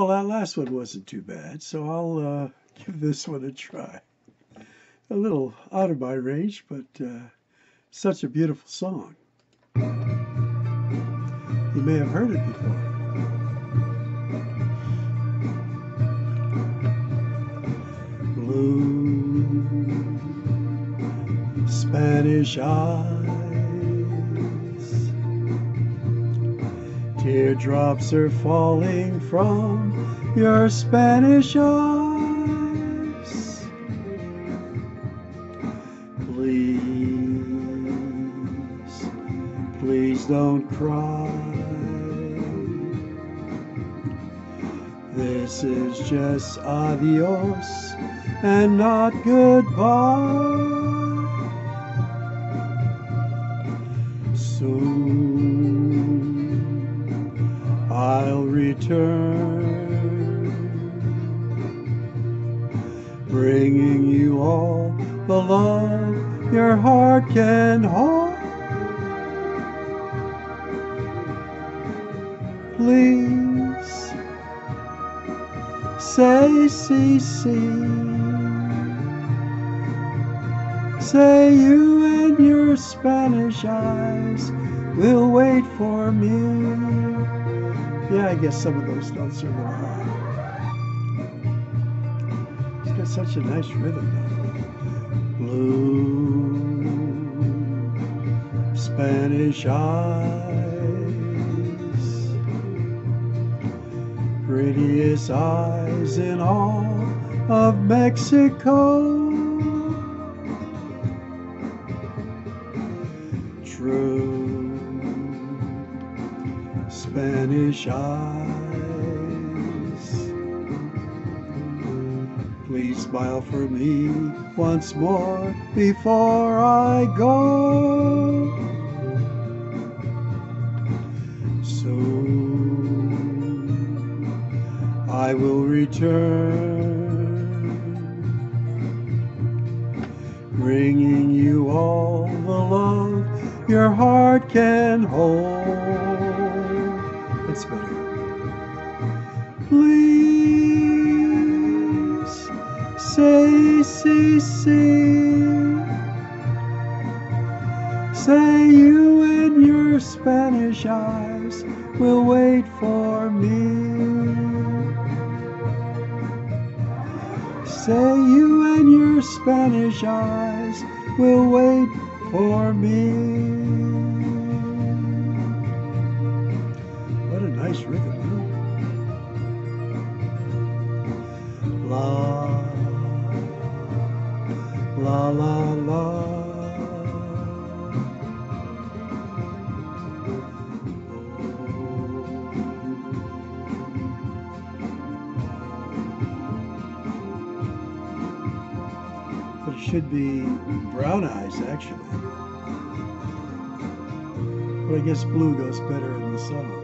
Well, that last one wasn't too bad, so I'll uh, give this one a try. A little out of my range, but uh, such a beautiful song. You may have heard it before. Blue Spanish eyes, teardrops are falling from your Spanish eyes. Please, please don't cry. This is just adios and not goodbye. Soon return, bringing you all the love your heart can hold. Please say, see, see. Say you and your Spanish eyes will wait for me. Yeah, I guess some of those are a little high. It's got such a nice rhythm now. Blue Spanish eyes, prettiest eyes in all of Mexico. True Spanish eyes. Please smile for me once more before I go. Soon I will return, bringing you all the love your heart can hold. That's better. Please say, see, see. Say you and your Spanish eyes will wait for me. Say you and your Spanish eyes will wait for me. Nice rhythm? La, la, la, la. But it should be brown eyes, actually. But I guess blue goes better in the summer.